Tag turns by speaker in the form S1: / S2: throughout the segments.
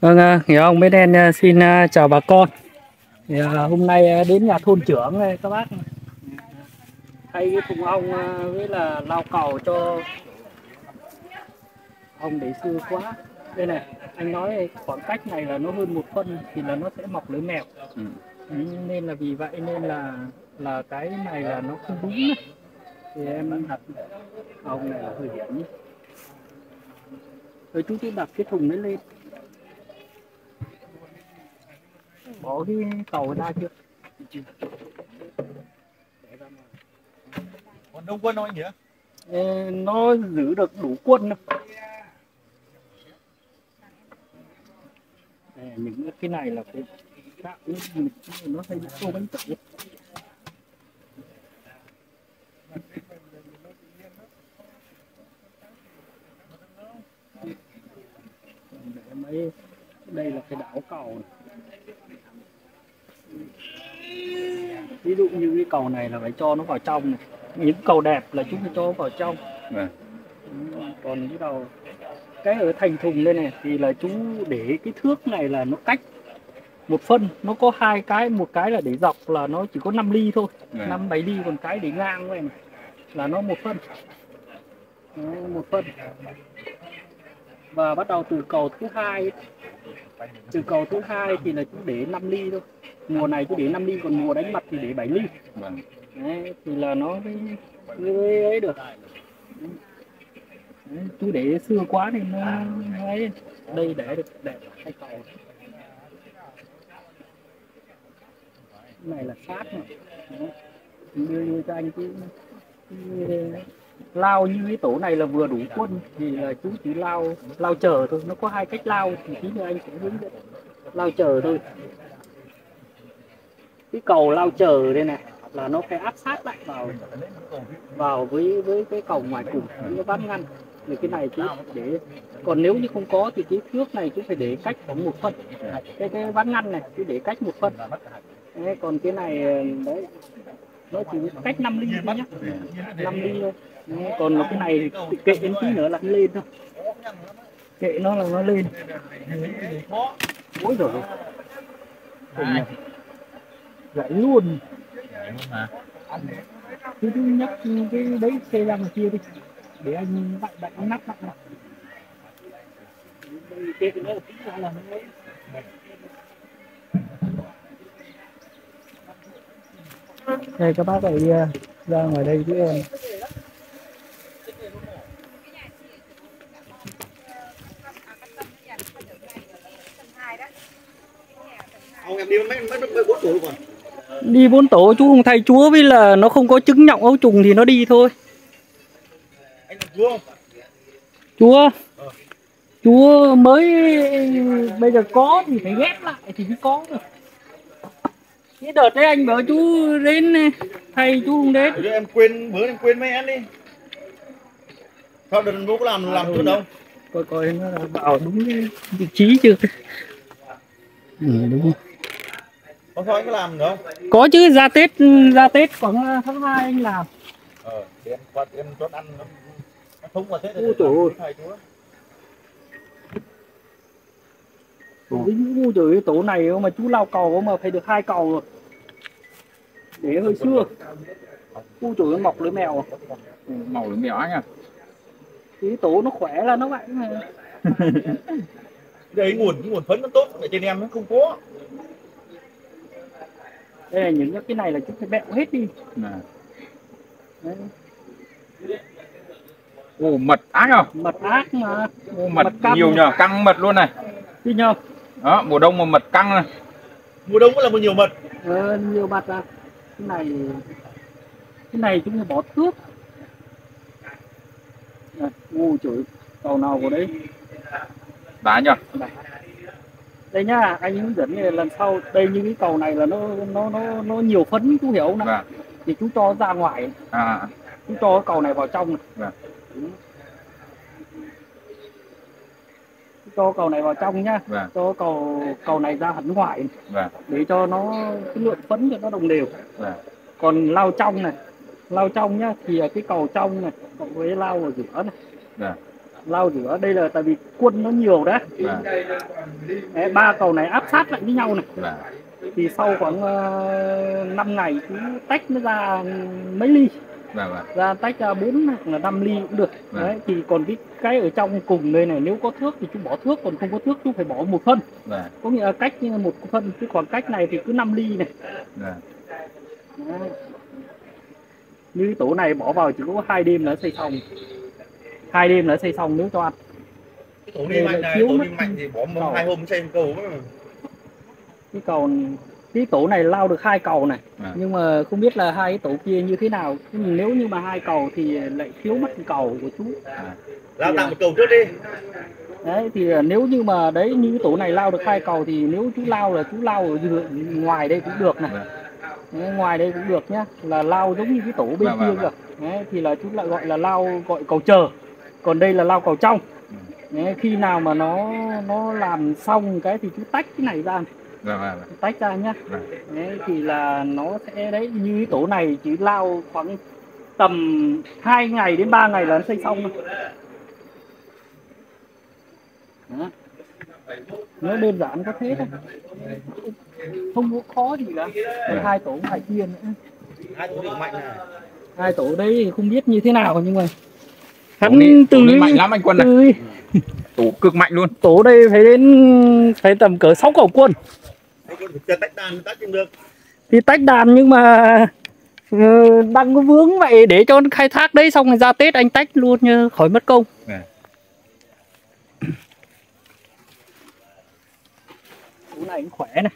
S1: Vâng, à, Nghĩa ông bên đen à, xin à, chào bà con. Thì, à, hôm nay à, đến nhà thôn trưởng đây các bác. Thay cái thùng ong à, với là lau cầu cho ông để xưa quá. Đây này, anh nói khoảng cách này là nó hơn một phân thì là nó sẽ mọc lưới mèo.
S2: Ừ.
S1: Ừ, nên là vì vậy nên là là cái này là nó không đúng. Thì em đặt ông này là hơi hiểm. Rồi chú chú đặt cái thùng đấy lên. Bỏ cái cầu ra chưa
S2: Còn đông quân không anh nhỉ?
S1: Ê, nó giữ được đủ quân đâu Nè, những cái này là phải cạo nó mình hay bị tô bánh tử để mấy đây là cái đảo cầu này. Ví dụ như cái cầu này là phải cho nó vào trong này. Những cầu đẹp là chúng phải cho vào trong. Ừ, còn cái đầu cái ở thành thùng đây này thì là chú để cái thước này là nó cách một phân. Nó có hai cái một cái là để dọc là nó chỉ có 5 ly thôi.
S2: Vâng.
S1: năm bảy ly còn cái để ngang này, này là nó một phân. Đó, một phân. Và bắt đầu từ cầu thứ hai từ cầu thứ hai thì là chú để 5 ly thôi. Mùa này chú để 5 ly còn mùa đánh mặt thì để 7 ly.
S2: Vâng.
S1: Đấy, thì là nó mới, mới ấy được. Đấy, chú để xưa quá thì nó nó ấy. Đây để được đẹp hai cầu. Này là sát Đấy. đưa, cho anh chứ lao như cái tổ này là vừa đủ quân thì là chú chỉ lao lao chờ thôi. Nó có hai cách lao thì tí nữa anh cũng hướng dẫn lao chờ thôi. Cái cầu lao chờ đây này là nó phải áp sát lại vào vào với với cái cầu ngoài cùng những cái ván ngăn. Thì cái này chứ để còn nếu như không có thì cái thước này cũng phải để cách khoảng một phân. Cái cái ván ngăn này cứ để cách một phân. Đấy, còn cái này ờ, đấy nó chỉ cách 5 ly thôi nhá. 5 ly thôi. Còn cái này thì kệ đến tí nữa là nó lên thôi. Kệ nó là nó lên. Ôi rồi gãy luôn. Cứ cứ nhắc cái đấy xe ra ngoài kia đi. Để anh bạn bạn nắp lại nào kệ cái nữa là tí nữa là nó lên. Đây các bác lại đi ờ, ra ngoài đây chứ ờ,
S2: Ông em đi mấy mấy mấy bốn tuổi còn.
S1: đi bốn tổ chú không thay chúa với là nó không có trứng nhộng ấu trùng thì nó đi thôi.
S2: Anh chúa không?
S1: chúa? Chúa mới bây giờ có thì phải ghép lại thì mới có được cái đợt đấy anh bảo chú đến thay chú không đến
S2: Để em quên bữa em quên mấy em đi. Sao đợt bố có làm làm chút đâu?
S1: coi coi nó bảo đúng cái vị trí chưa ừ, đúng không?
S2: Có sao anh có làm nữa không?
S1: có chứ ra tết ra tết khoảng tháng 2 anh làm
S2: Ờ, thì em qua em chốt ăn nó thúng qua Tết
S1: Ôi trời ơi.
S2: Thầy chúa.
S1: Ví dụ trời ơi, tổ này mà chú lao cầu mà phải được hai cầu rồi. Để hơi xưa. u trời mọc lưỡi mèo à.
S3: màu lưỡi mèo anh à
S1: cái tổ nó khỏe là nó vậy mà.
S2: Đây nguồn nguồn phấn nó tốt, ở trên em nó không có.
S1: đây là những cái này là chúng phải bẹo hết đi. Đấy.
S3: Ồ, mật ác không?
S1: Mật ác mà.
S3: Ồ, mật,
S1: Mật
S3: nhiều nhờ căng mật luôn này.
S1: Chứ nhờ
S3: đó mùa đông mà mật căng này.
S2: Mùa đông cũng là một nhiều mật.
S1: ờ, nhiều mặt à. Cái này cái này chúng phải bỏ thước Này, u trời cầu nào của đấy?
S3: Đá nhờ.
S1: Đây nhá anh hướng dẫn này, lần sau đây như cái cầu này là nó nó nó nó nhiều phấn chú hiểu không nào?
S3: Vâng.
S1: Thì chú cho ra ngoài.
S3: À.
S1: Chú cho cái cầu này vào trong này.
S3: Vâng.
S1: Ừ. Chú cho cầu này vào trong nhá.
S3: Vâng.
S1: Cho cầu cầu này ra hẳn ngoài này,
S3: vâng.
S1: Để cho nó cái lượng phấn cho nó đồng đều.
S3: Vâng.
S1: Còn lao trong này lao trong nhá thì cái cầu trong này cộng với lao ở giữa này.
S3: Vâng.
S1: Lau rửa đây là tại vì quân nó nhiều đấy.
S3: Vâng.
S1: Đấy, ba cầu này áp sát lại với nhau này.
S3: Vâng.
S1: thì sau khoảng uh, 5 ngày cứ tách nó ra mấy ly
S3: Vâng. Vâng.
S1: ra tách ra 4 hoặc là 5 ly cũng được
S3: Vâng.
S1: đấy thì còn cái cái ở trong cùng đây này nếu có thước thì chú bỏ thước còn không có thước chú phải bỏ một phân
S3: Vâng.
S1: có nghĩa là cách như một phân chứ còn cách này thì cứ 5 ly này
S3: Vâng.
S1: Đấy. như cái tổ này bỏ vào chỉ có hai đêm là xây xong hai đêm là xây xong nếu cho ăn
S2: tổ đi mạnh này tổ
S1: mất
S2: đi mạnh thì bỏ một hai hôm xem cầu
S1: cái cầu cái tổ này lao được hai cầu này.
S3: Vâng.
S1: nhưng mà không biết là hai cái tổ kia như thế nào. Nhưng nếu như mà hai cầu thì lại thiếu mất một cầu của chú.
S2: Lao
S1: Thì,
S2: tặng
S1: à,
S2: một cầu trước đi.
S1: Đấy thì à, nếu như mà đấy như cái tổ này lao được hai cầu thì nếu chú lao là chú lao ở ngoài đây cũng được này.
S3: Vâng.
S1: đấy, ngoài đây cũng được nhá. Là lao giống như cái tổ bên
S3: Vâng,
S1: kia
S3: vâng,
S1: kìa. Đấy, thì là chú lại gọi là lao gọi cầu chờ. Còn đây là lao cầu trong. Đấy, khi nào mà nó nó làm xong cái thì chú tách cái này ra
S3: Vâng. Vâng.
S1: tách ra nhá đấy thì là nó sẽ đấy như cái tổ này chỉ lao khoảng tầm 2 ngày đến 3 ngày là nó xây xong thôi Đó. nó đơn giản có thế thôi không có khó gì cả Còn hai tổ ngoài kia nữa
S2: hai tổ được mạnh này
S1: hai tổ đấy thì không biết như thế nào nhưng mà
S3: Tổ
S1: hắn
S3: này,
S1: từ
S3: tổ này mạnh lắm anh Quân này.
S1: từ
S3: Tổ cực mạnh luôn.
S1: tổ đây phải đến phải tầm cỡ 6 cầu quân
S2: phải tách đàn tách được
S1: thì tách đàn nhưng mà ờ, đang có vướng vậy để cho khai thác đấy xong rồi ra tết anh tách luôn như khỏi mất công chỗ này cũng khỏe này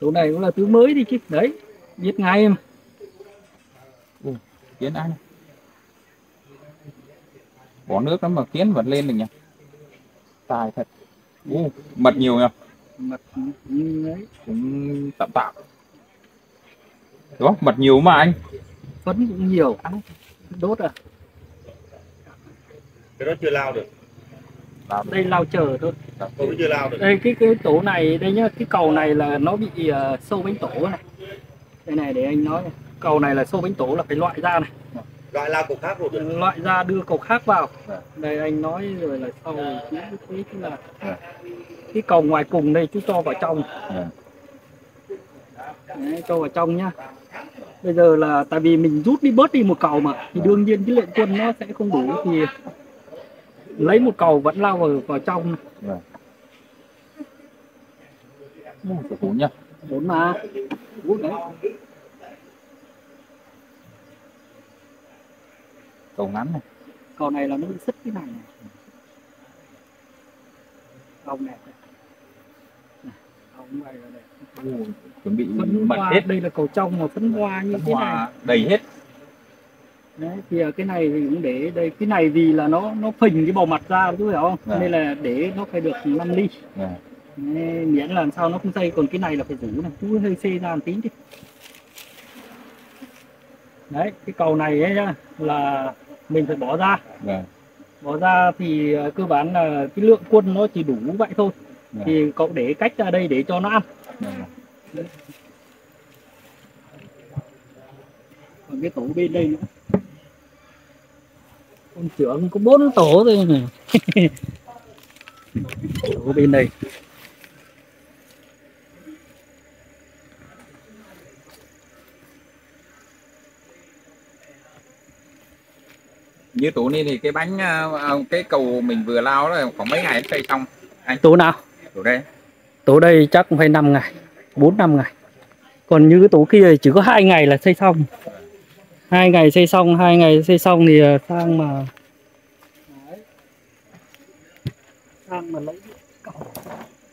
S1: chỗ này cũng là tứ mới đi chứ đấy biết ngay mà
S3: Kiến anh. Bỏ nước lắm mà kiến vẫn lên được nhỉ. Tài thật. Ô, mật nhiều nhỉ.
S1: Mật như đấy
S3: Cũng tạm tạm. Đó, mật nhiều mà anh.
S1: phấn cũng nhiều. Đốt à?
S2: Cái đó chưa lao được.
S3: Làm
S1: đây lao chờ thôi.
S2: Đó chưa lao được.
S1: Đây cái cái tổ này đây nhá cái cầu này là nó bị ờ, sâu bánh tổ này. Đây này để anh nói này. cầu này là sâu bánh tổ là phải loại ra này.
S2: Loại lao cầu khác rồi
S1: loại ra đưa cầu khác vào.
S3: Dạ.
S1: đây anh nói rồi là sau thấy chứ là
S3: Dạ.
S1: Cái cầu ngoài cùng đây chú cho vào trong.
S3: Dạ.
S1: Đấy, cho vào trong nhá. Bây giờ là tại vì mình rút đi bớt đi một cầu mà thì đương nhiên cái lượng quân nó sẽ không đủ. Thì lấy một cầu vẫn lao vào vào trong.
S3: Ô, tổ hú nhá.
S1: bốn mà. Bốn đấy.
S3: Cầu ngắn này.
S1: cầu này là nó bị sứt cái này này. cầu Này, như vậy là đẹp
S3: chuẩn bị
S1: phấn
S3: mật
S1: hoa
S3: hết.
S1: đây là cầu trong mà phấn hoa như
S3: Phấn
S1: thế này
S3: hoa đầy hết.
S1: đấy thì à, cái này thì cũng để đây cái này vì là nó nó phình cái bầu mặt ra chú hiểu không
S3: Dạ.
S1: nên là để nó phải được 5 ly. Đấy, miễn là làm sao nó không xây còn cái này là phải rủ này chú hơi xê ra một tí đi đấy cái cầu này ấy nhá, là mình phải bỏ ra
S3: Dạ.
S1: bỏ ra thì à, cơ bản là cái lượng quân nó chỉ đủ vậy thôi
S3: Dạ.
S1: thì cậu để cách ra đây để cho nó ăn.
S3: Dạ.
S1: còn cái tổ bên đây nữa. Con trưởng có bốn tổ thôi này tổ bên đây.
S3: Như tổ này thì cái bánh à, à, cái cầu mình vừa lao đó khoảng mấy ngày xây xong?
S1: Tổ nào
S3: tổ đây.
S1: Tổ đây chắc cũng phải 5 ngày 4 năm ngày. Còn như cái tổ kia chỉ có hai ngày là xây xong. Hai ngày xây xong hai ngày xây xong thì à, sang mà sang mà lấy cầu.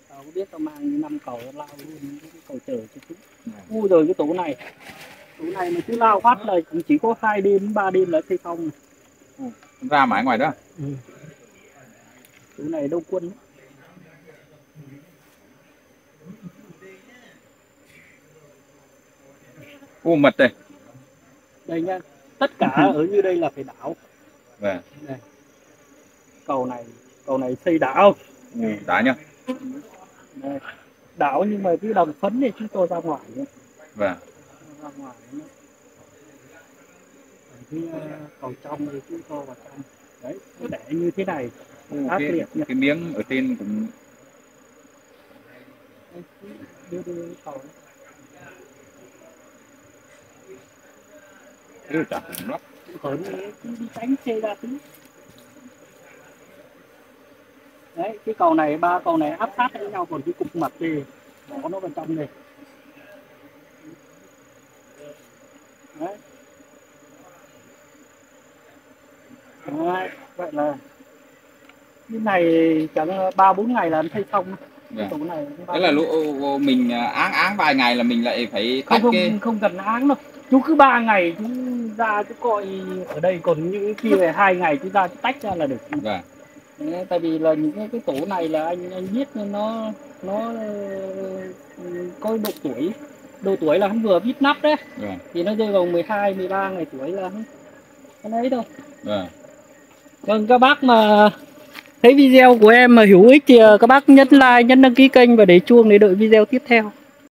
S1: Tao biết tao mang năm cầu lao luôn cái cầu chờ cho chúng. U rồi cái tổ này. Tổ này mà cứ lao phát là cũng chỉ có hai đêm ba đêm là xây xong.
S3: Ra mãi ngoài đó.
S1: Tổ này đông quân. lắm.
S3: Ô mật đây
S1: đây nha tất cả ở như đây là phải đảo
S3: Vâng.
S1: cầu này cầu này xây đảo
S3: Ừ, đá nhá
S1: Đây. đảo nhưng mà cái đồng phấn này chúng tôi ra ngoài nhé.
S3: Vâng.
S1: ra ngoài nhé. Cái ờ, cầu trong thì chúng tôi vào trong đấy để như thế này áp
S3: cái,
S1: liệt
S3: cái miếng ở trên cũng
S1: đưa đưa cầu
S3: ừ, chặt lắm.
S1: Hớn đi tránh chê ra tí. Đấy cái cầu này ba cầu này áp sát với nhau còn cái cục mặt thì bỏ nó vào trong này. Đấy. Đấy, vậy là cái này chẳng ba bốn ngày là anh thấy xong. Cái tủ này
S3: Thế là lúc mình áng áng vài ngày là mình lại phải
S1: không không,
S3: cái
S1: không cần áng đâu chú cứ ba ngày chú ra chú coi ở đây còn những kia là hai ngày chú ra chú tách ra là được.
S3: Vâng
S1: Đấy, tại vì là những cái, cái tủ này là anh anh biết nên nó nó ừ, có độ tuổi. Độ tuổi là hắn vừa vít nắp đấy.
S3: Vâng
S1: thì nó rơi vào 12 13 ngày tuổi là hắn ấy thôi
S3: vâng
S1: vâng các bác mà thấy video của em mà hữu ích thì ờ, các bác nhấn like nhấn đăng ký kênh và để chuông để đợi video tiếp theo